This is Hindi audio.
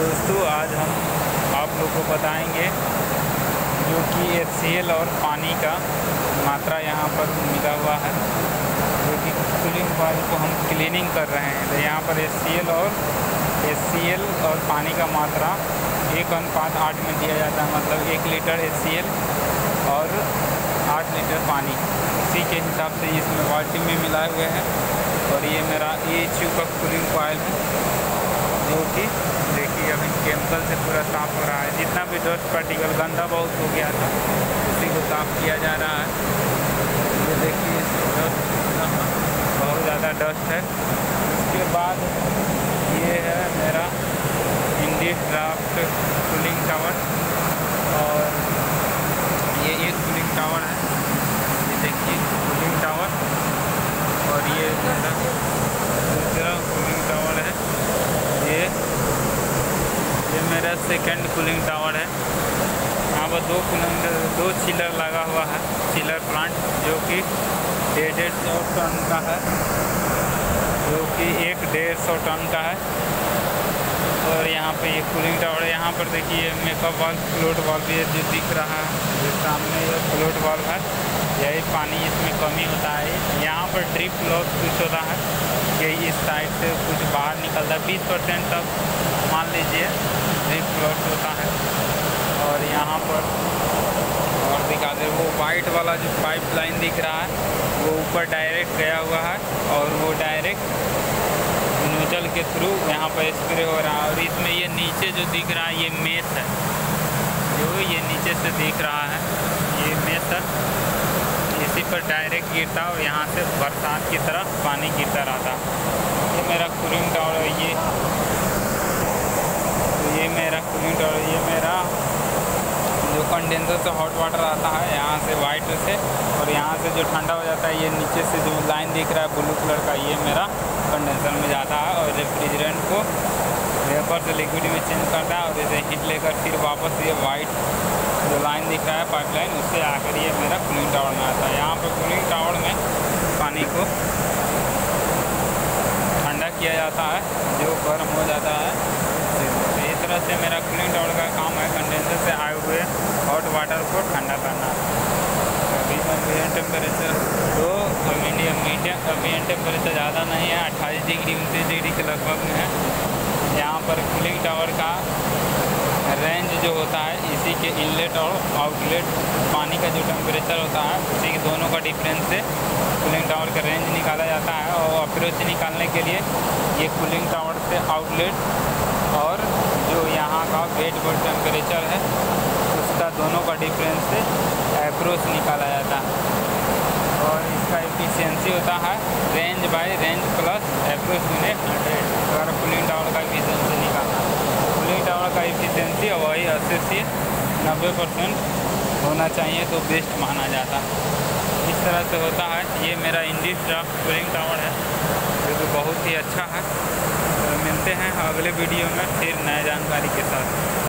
दोस्तों, आज हम आप लोग को बताएँगे जो कि एच और पानी का मात्रा यहाँ पर मिला हुआ है, जो कि कूलिंग कॉयल को हम क्लीनिंग कर रहे हैं। तो यहाँ पर एच और एच और पानी का मात्रा एक अनुपात आठ में दिया जाता है मतलब एक लीटर एच और आठ लीटर पानी। उसी के हिसाब से इसमें बाल्टी में मिलाए हुए हैं और ये मेरा ए का कूलिंग है, जो कि देखिए, अभी केमिकल से पूरा साफ़ हो रहा है। जितना भी डस्ट पार्टिकल गंदा बहुत हो गया था, उसी को साफ़ किया जा रहा है। ये देखिए बहुत ज़्यादा डस्ट है। उसके बाद ये है मेरा इंडी ड्राफ्ट कूलिंग टावर और ये एक कूलिंग टावर है ये देखिए कूलिंग टावर और ये मेरा दूसरा कूलिंग टावर है ये मेरा सेकंड कूलिंग टावर है। यहाँ पर दो कूलिंग दो चिलर लगा हुआ है चिलर प्लांट जो कि डेढ़ डेढ़ सौ टन का है, जो कि एक डेढ़ सौ टन का है। और यहाँ पे ये कूलिंग टावर है। यहाँ पर देखिए मेकअप वाल फ्लोट वाल भी जो दिख रहा है। जो सामने ये फ्लोट वाल है। यही पानी इसमें कमी होता है। यहाँ पर ड्रिप लॉस कुछ होता है। कि इस साइड से, कुछ बाहर निकलता है। बीस परसेंट तक, मान लीजिए लॉस होता है। और यहाँ पर, और दिखा दे, वो वाइट वाला जो पाइप लाइन दिख रहा है, वो ऊपर डायरेक्ट गया हुआ है। और वो डायरेक्ट नोजल के थ्रू यहाँ पर स्प्रे हो रहा है। और इसमें ये नीचे जो दिख रहा है, ये मेस है। जो ये नीचे से दिख रहा है, ये मेस है। गिरता और यहाँ से बरसात की तरफ़ पानी गिरता रहता ये मेरा कूलिंग टावर है ये तो ये मेरा कूलिंग टावर ये मेरा जो कंडेंसर से हॉट वाटर आता है, यहाँ से वाइट से और यहाँ से जो ठंडा हो जाता है, ये नीचे से जो लाइन दिख रहा है ब्लू कलर का, ये मेरा कंडेंसर में जाता है और रेफ्रिजरेंट को वेपर से लिक्विड में चेंज करता है और इसे हीट लेकर फिर वापस ये वाइट लाइन दिख रहा है पाइपलाइन उससे आकर ये मेरा कूलिंग टावर में आता है। यहाँ पर कूलिंग टावर में पानी को ठंडा किया जाता है, जो गर्म हो जाता है। तो इस तरह से मेरा कूलिंग टावर का काम है कंडेंसर से आए हुए हॉट वाटर को ठंडा करना। अभी एम्बियन टेम्परेचर तो मीडियम मीडियम एम्बियन टेम्परेचर ज़्यादा नहीं है, अट्ठाईस डिग्री, उनतीस डिग्री के लगभग में है। यहाँ पर कूलिंग टावर जो होता है, इसी के इनलेट और आउटलेट पानी का जो टेम्परेचर होता है, उसी के दोनों का डिफरेंस से कूलिंग टावर का रेंज निकाला जाता है और अप्रोच निकालने के लिए ये कूलिंग टावर से आउटलेट और जो यहाँ का वेट बोर्ड टेम्परेचर है, उसका दोनों का डिफरेंस से अप्रोच निकाला जाता है। और इसका एफिशिएंसी होता है range by range plus approach unit hundred अगर कूलिंग टावर का एफिशिएंसी निकालना कूलिंग टावर का एफिशिएंसी हवाई अस्सी से नब्बे परसेंट होना चाहिए तो बेस्ट माना जाता। है इस तरह से होता है। ये मेरा इंडी ड्राफ्ट कूलिंग टावर है, जो कि बहुत ही अच्छा है। तो मिलते हैं अगले वीडियो में, फिर नए जानकारी के साथ।